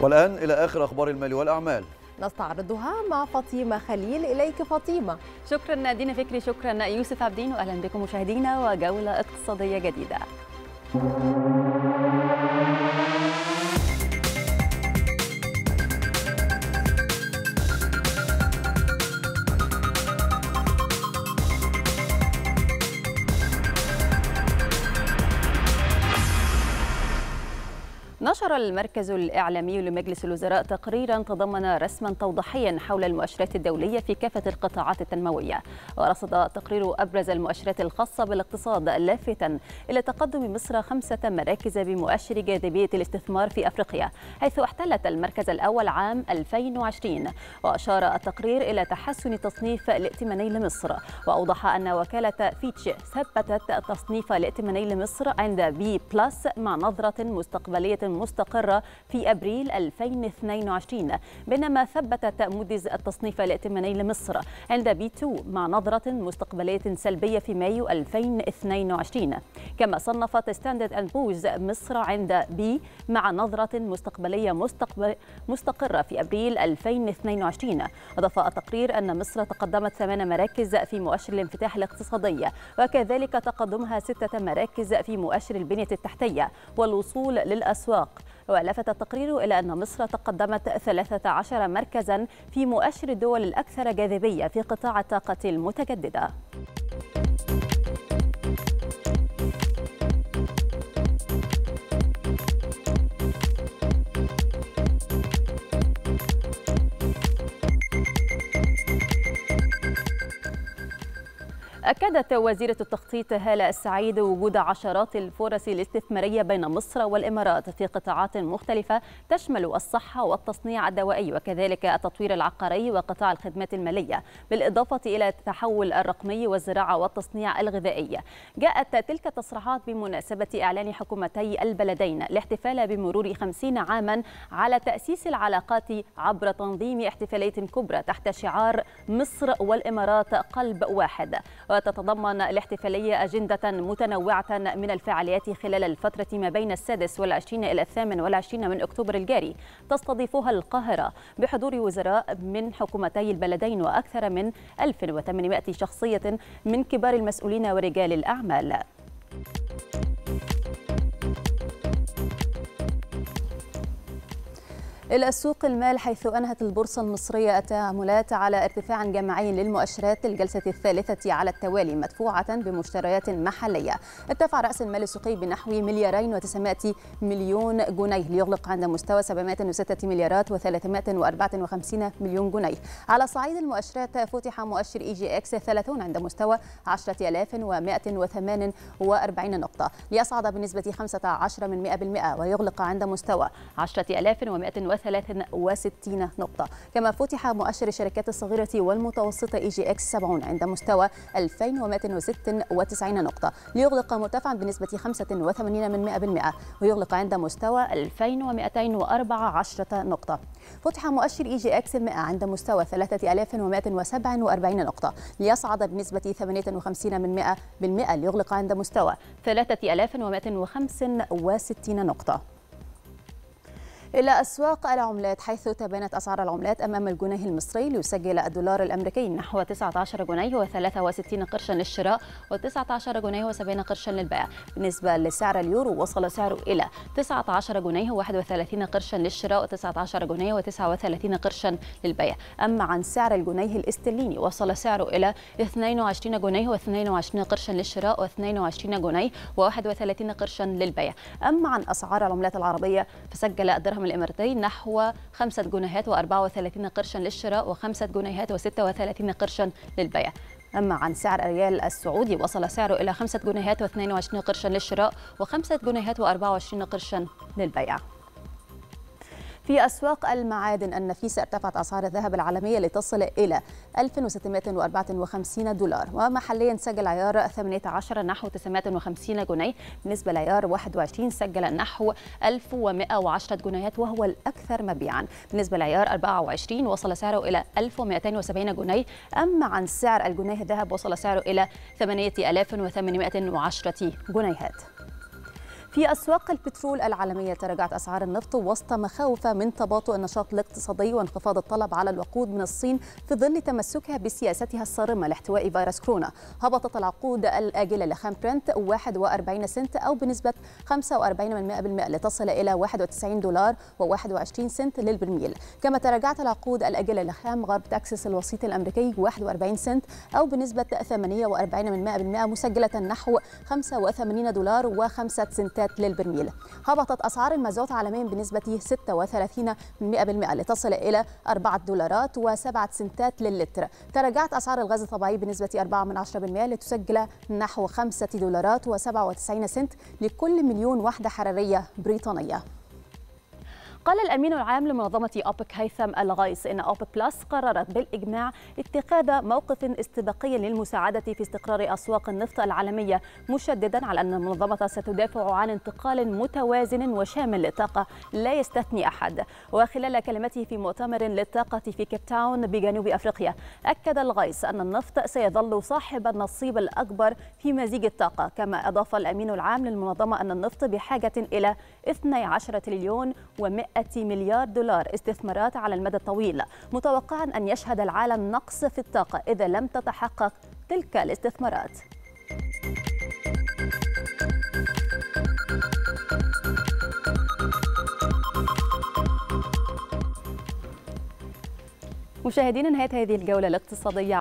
والآن إلى آخر أخبار المال والأعمال. نستعرضها مع فاطمة خليل. إليك فاطمة. شكرا دينا فكري شكرا يوسف عبدين وأهلا بكم مشاهدينا وجولة اقتصادية جديدة. نشر المركز الإعلامي لمجلس الوزراء تقريرا تضمن رسما توضيحيا حول المؤشرات الدولية في كافة القطاعات التنموية. ورصد التقرير أبرز المؤشرات الخاصة بالاقتصاد لافتا إلى تقدم مصر خمسة مراكز بمؤشر جاذبية الاستثمار في أفريقيا حيث احتلت المركز الأول عام 2020 وأشار التقرير إلى تحسن تصنيف الائتماني لمصر. وأوضح أن وكالة فيتش ثبتت تصنيف الائتماني لمصر عند B plus مع نظرة مستقبلية مستقرة في أبريل 2022 بينما ثبتت موديز التصنيف الائتماني لمصر عند B 2 مع نظرة مستقبلية سلبية في مايو 2022 كما صنفت ستاندرد أند بورز مصر عند B مع نظرة مستقبلية مستقبل مستقرة في أبريل 2022 أضاف التقرير أن مصر تقدمت ثمان مراكز في مؤشر الانفتاح الاقتصادي وكذلك تقدمها ستة مراكز في مؤشر البنية التحتية والوصول للأسواق. الأسواق ولفت التقرير إلى أن مصر تقدمت 13 مركزا في مؤشر الدول الأكثر جاذبية في قطاع الطاقة المتجددة. أكدت وزيرة التخطيط هالة السعيد وجود عشرات الفرص الاستثمارية بين مصر والإمارات في قطاعات مختلفة تشمل الصحة والتصنيع الدوائي وكذلك التطوير العقاري وقطاع الخدمات المالية بالإضافة إلى التحول الرقمي والزراعة والتصنيع الغذائي. جاءت تلك التصريحات بمناسبة إعلان حكومتي البلدين الاحتفال بمرور 50 عاما على تأسيس العلاقات عبر تنظيم احتفالية كبرى تحت شعار مصر والإمارات قلب واحد. وتتضمن الاحتفالية أجندة متنوعة من الفعاليات خلال الفترة ما بين السادس والعشرين إلى الثامن والعشرين من أكتوبر الجاري تستضيفها القاهرة بحضور وزراء من حكومتي البلدين وأكثر من 1800 شخصية من كبار المسؤولين ورجال الأعمال. إلى سوق المال حيث أنهت البورصة المصرية التعاملات على ارتفاع جماعي للمؤشرات الجلسة الثالثة على التوالي مدفوعة بمشتريات محلية. ارتفع رأس المال السوقي بنحو مليارين و900 مليون جنيه ليغلق عند مستوى 706 مليارات و354 مليون جنيه. على صعيد المؤشرات فتح مؤشر EGX 30 عند مستوى 10148 نقطة ليصعد بنسبة 15 من 100% ويغلق عند مستوى 10100 63 نقطة. كما فتح مؤشر الشركات الصغيرة والمتوسطة EGX 70 عند مستوى 2296 نقطة. ليغلق مرتفعا بنسبة 85 من 100% ويغلق عند مستوى 2214 نقطة. فتح مؤشر EGX 100 عند مستوى 3147 نقطة. ليصعد بنسبة 58 من 100% ليغلق عند مستوى 3165 نقطة. إلى أسواق العملات حيث تبانت أسعار العملات أمام الجنيه المصري ليسجل الدولار الأمريكي نحو 19 جنيه و63 قرشا للشراء و19 جنيه و70 قرشا للبيع. بالنسبة لسعر اليورو وصل سعره إلى 19 جنيه و31 قرشا للشراء و19 جنيه و39 قرشا للبيع. أما عن سعر الجنيه الاسترليني وصل سعره إلى 22 جنيه و22 قرشا للشراء و22 جنيه و31 قرشا للبيع. أما عن أسعار العملات العربية فسجل الدرهم الإماراتي نحو 5 جنيهات و34 قرشا للشراء و5 جنيهات و36 قرشا للبيع. أما عن سعر الريال السعودي وصل سعره إلى 5 جنيهات و22 قرشا للشراء و5 جنيهات و24 قرشا للبيع. في أسواق المعادن النفيسة ارتفعت أسعار الذهب العالمية لتصل إلى 1654 دولار. ومحليا سجل عيار 18 نحو 950 جنيه. بالنسبة لعيار 21 سجل نحو 1110 جنيهات وهو الأكثر مبيعا. بالنسبة لعيار 24 وصل سعره إلى 1270 جنيه. أما عن سعر الجنيه الذهب وصل سعره إلى 8810 جنيهات. في أسواق البترول العالمية تراجعت أسعار النفط وسط مخاوف من تباطؤ النشاط الاقتصادي وانخفاض الطلب على الوقود من الصين في ظل تمسكها بسياستها الصارمة لاحتواء فيروس كورونا. هبطت العقود الآجلة لخام برنت 41 سنت أو بنسبة 45% لتصل إلى 91 دولار و21 سنت للبرميل. كما تراجعت العقود الآجلة لخام غرب تكساس الوسيط الأمريكي 41 سنت أو بنسبة 48% مسجلة نحو 85 دولار و5 سنتات للبرميل. هبطت أسعار المازوت عالميا بنسبة 36% لتصل إلى 4 دولارات و7 سنتات للتر تراجعت أسعار الغاز الطبيعي بنسبة 4% لتسجل نحو 5 دولارات و97 سنت لكل مليون وحدة حرارية بريطانية. قال الأمين العام لمنظمة أوبك هيثم الغيس إن أوبك بلس قررت بالإجماع اتخاذ موقف استباقي للمساعدة في استقرار أسواق النفط العالمية مشددا على أن المنظمة ستدافع عن انتقال متوازن وشامل للطاقة لا يستثني أحد. وخلال كلمته في مؤتمر للطاقة في كيب تاون بجنوب أفريقيا أكد الغيس أن النفط سيظل صاحب النصيب الأكبر في مزيج الطاقة. كما أضاف الأمين العام للمنظمة أن النفط بحاجة إلى 12 تريليون و100 مليار دولار استثمارات على المدى الطويل متوقعا أن يشهد العالم نقص في الطاقة إذا لم تتحقق تلك الاستثمارات. مشاهدينا نهاية هذه الجولة الاقتصادية